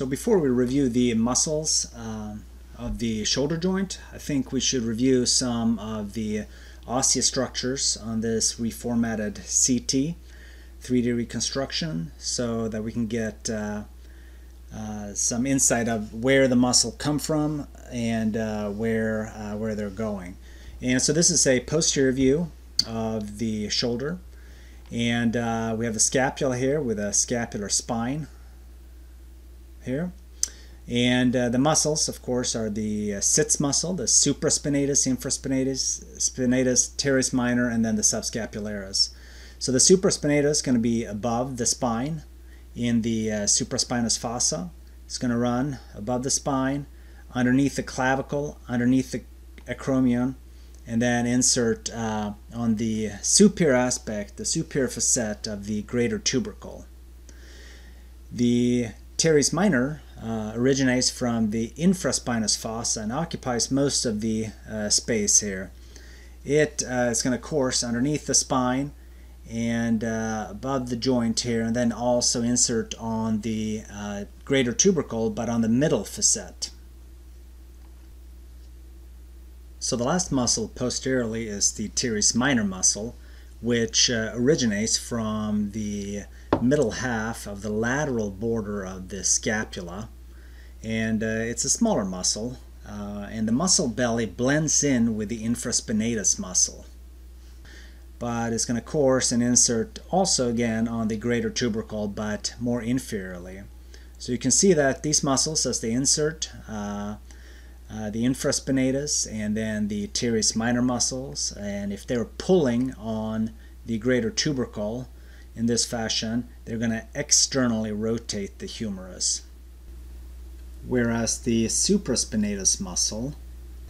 So before we review the muscles um, of the shoulder joint, I think we should review some of the osseous structures on this reformatted CT 3D reconstruction so that we can get uh, uh, some insight of where the muscle come from and uh, where uh, where they're going. And so this is a posterior view of the shoulder and uh, we have the scapula here with a scapular spine here. And uh, the muscles, of course, are the uh, SITS muscle, the supraspinatus, infraspinatus, spinatus, teres minor, and then the subscapularis. So the supraspinatus is going to be above the spine in the uh, supraspinous fossa. It's going to run above the spine, underneath the clavicle, underneath the acromion, and then insert uh, on the superior aspect, the superior facet of the greater tubercle. The teres minor uh, originates from the infraspinous fossa and occupies most of the uh, space here. It uh, is going to course underneath the spine and uh, above the joint here and then also insert on the uh, greater tubercle but on the middle facet. So the last muscle posteriorly is the teres minor muscle which uh, originates from the middle half of the lateral border of the scapula and uh, it's a smaller muscle uh, and the muscle belly blends in with the infraspinatus muscle but it's going to course and insert also again on the greater tubercle but more inferiorly. So you can see that these muscles as they insert uh, uh, the infraspinatus and then the teres minor muscles and if they're pulling on the greater tubercle in this fashion they're going to externally rotate the humerus. Whereas the supraspinatus muscle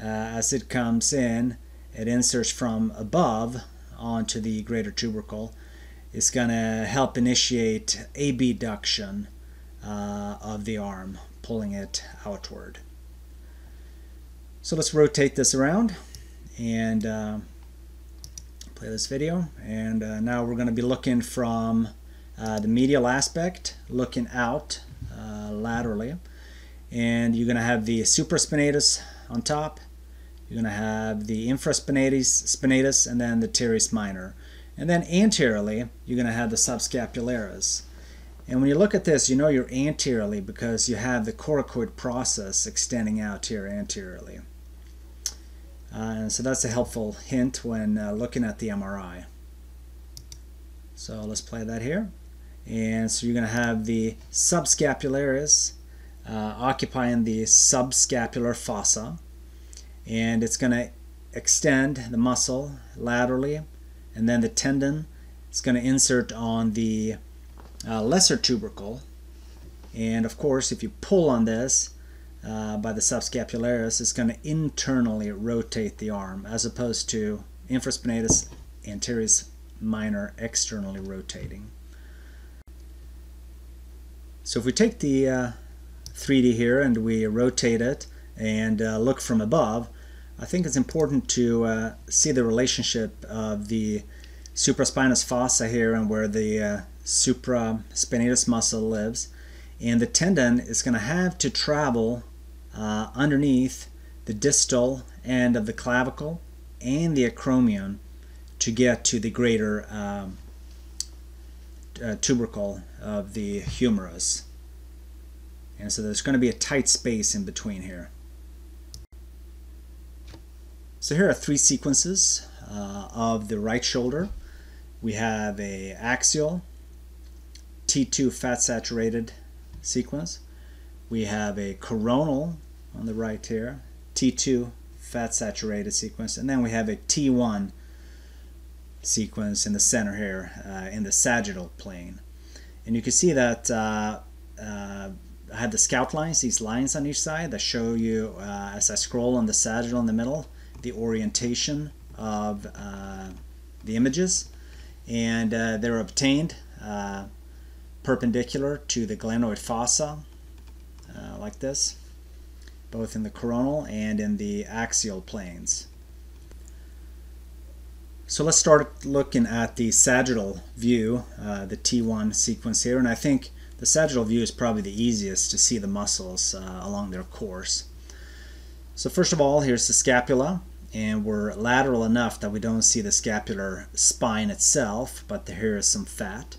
uh, as it comes in it inserts from above onto the greater tubercle is going to help initiate abduction uh, of the arm, pulling it outward. So let's rotate this around and uh, play this video. And uh, now we're going to be looking from uh, the medial aspect, looking out uh, laterally. And you're going to have the supraspinatus on top you're going to have the infraspinatus spinatus, and then the teres minor. And then anteriorly, you're going to have the subscapularis. And when you look at this, you know you're anteriorly because you have the coracoid process extending out here anteriorly. Uh, so that's a helpful hint when uh, looking at the MRI. So let's play that here. And so you're going to have the subscapularis uh, occupying the subscapular fossa and it's going to extend the muscle laterally and then the tendon is going to insert on the uh, lesser tubercle and of course if you pull on this uh, by the subscapularis is going to internally rotate the arm as opposed to infraspinatus and teres minor externally rotating. So if we take the uh, 3D here and we rotate it and uh, look from above, I think it's important to uh, see the relationship of the supraspinous fossa here and where the uh, supraspinatus muscle lives. And the tendon is going to have to travel uh, underneath the distal end of the clavicle and the acromion to get to the greater um, uh, tubercle of the humerus. And so there's going to be a tight space in between here. So here are three sequences uh, of the right shoulder. We have a axial T2 fat saturated sequence. We have a coronal on the right here, T2 fat saturated sequence, and then we have a T1 sequence in the center here uh, in the sagittal plane. And you can see that uh, uh, I have the scout lines, these lines on each side that show you uh, as I scroll on the sagittal in the middle the orientation of uh, the images and uh, they're obtained perpendicular to the glenoid fossa uh, like this both in the coronal and in the axial planes. So let's start looking at the sagittal view, uh, the T1 sequence here, and I think the sagittal view is probably the easiest to see the muscles uh, along their course. So first of all, here's the scapula, and we're lateral enough that we don't see the scapular spine itself, but here is some fat.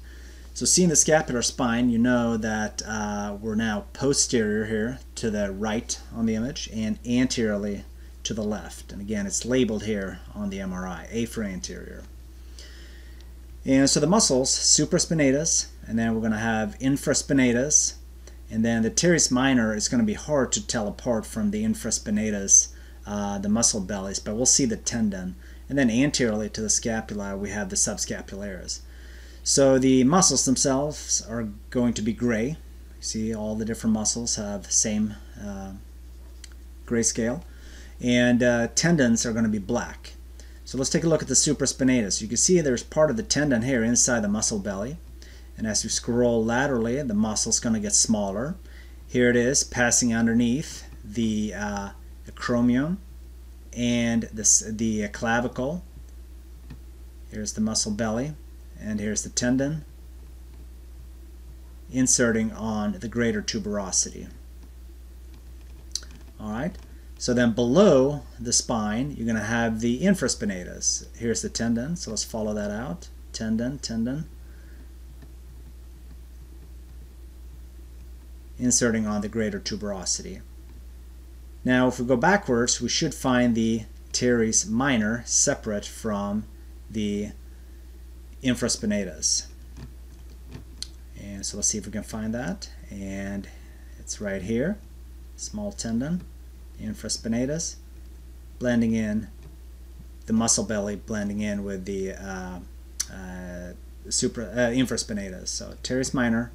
So seeing the scapular spine, you know that uh, we're now posterior here to the right on the image and anteriorly to the left. And again, it's labeled here on the MRI, A for anterior. And so the muscles, supraspinatus, and then we're going to have infraspinatus, and then the teres minor is going to be hard to tell apart from the infraspinatus, uh, the muscle bellies, but we'll see the tendon. And then anteriorly to the scapula, we have the subscapularis. So the muscles themselves are going to be gray. See all the different muscles have same uh, grayscale. And uh, tendons are going to be black. So let's take a look at the supraspinatus. You can see there's part of the tendon here inside the muscle belly. And as you scroll laterally, the muscle's going to get smaller. Here it is, passing underneath the uh, acromion and this, the clavicle. Here's the muscle belly, and here's the tendon inserting on the greater tuberosity. All right. So then below the spine, you're going to have the infraspinatus. Here's the tendon, so let's follow that out. Tendon, tendon. Inserting on the greater tuberosity. Now if we go backwards, we should find the teres minor separate from the infraspinatus. And so let's see if we can find that. And it's right here, small tendon infraspinatus, blending in the muscle belly, blending in with the uh, uh, uh, infraspinatus. So teres minor,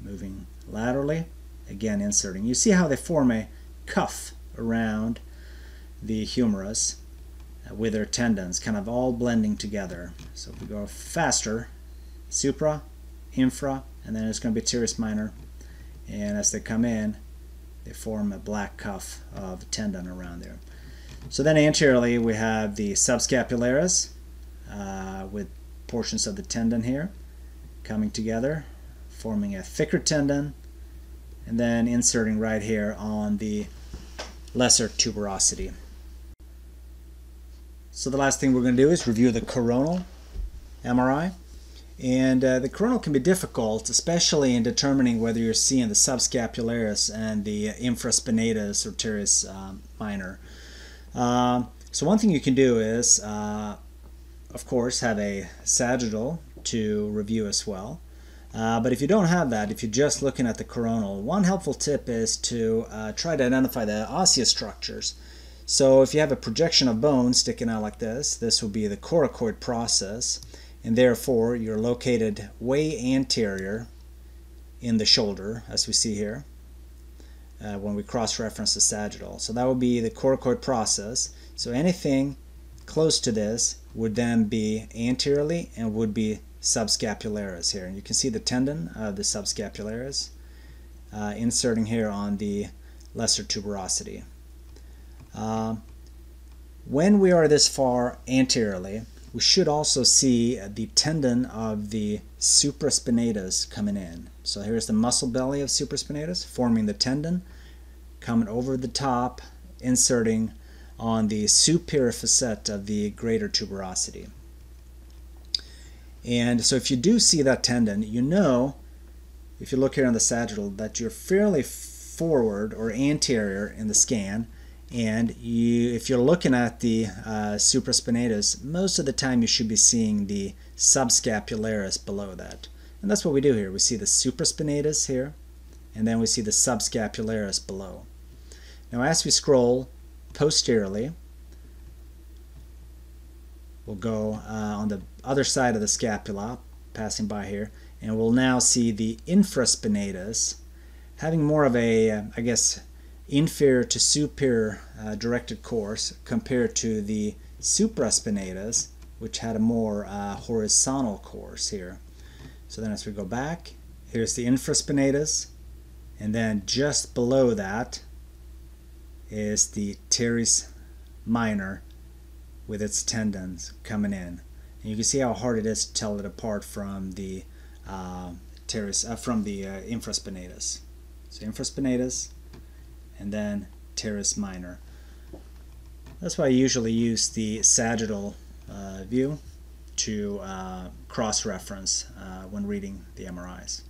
moving laterally, again inserting. You see how they form a cuff around the humerus with their tendons, kind of all blending together. So if we go faster, supra, infra, and then it's going to be teres minor. And as they come in, they form a black cuff of tendon around there. So then anteriorly we have the subscapularis uh, with portions of the tendon here coming together, forming a thicker tendon, and then inserting right here on the lesser tuberosity. So the last thing we're going to do is review the coronal MRI. And uh, the coronal can be difficult, especially in determining whether you're seeing the subscapularis and the infraspinatus or teres um, minor. Uh, so one thing you can do is, uh, of course, have a sagittal to review as well. Uh, but if you don't have that, if you're just looking at the coronal, one helpful tip is to uh, try to identify the osseous structures. So if you have a projection of bone sticking out like this, this will be the coracoid process and therefore you're located way anterior in the shoulder as we see here uh, when we cross-reference the sagittal. So that would be the coracoid process. So anything close to this would then be anteriorly and would be subscapularis here. And you can see the tendon of the subscapularis uh, inserting here on the lesser tuberosity. Uh, when we are this far anteriorly, we should also see the tendon of the supraspinatus coming in. So here's the muscle belly of supraspinatus forming the tendon, coming over the top, inserting on the superior facet of the greater tuberosity. And so if you do see that tendon, you know, if you look here on the sagittal, that you're fairly forward or anterior in the scan, and you, if you're looking at the uh, supraspinatus, most of the time you should be seeing the subscapularis below that. And that's what we do here. We see the supraspinatus here, and then we see the subscapularis below. Now as we scroll posteriorly, we'll go uh, on the other side of the scapula, passing by here, and we'll now see the infraspinatus having more of a, uh, I guess, inferior to superior uh, directed course compared to the supraspinatus, which had a more uh, horizontal course here. So then as we go back, here's the infraspinatus, and then just below that is the teres minor with its tendons coming in. And you can see how hard it is to tell it apart from the uh, teres uh, from the uh, infraspinatus. So infraspinatus, and then teres minor. That's why I usually use the sagittal uh, view to uh, cross-reference uh, when reading the MRIs.